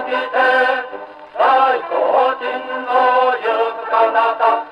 最て大工人の行く彼方。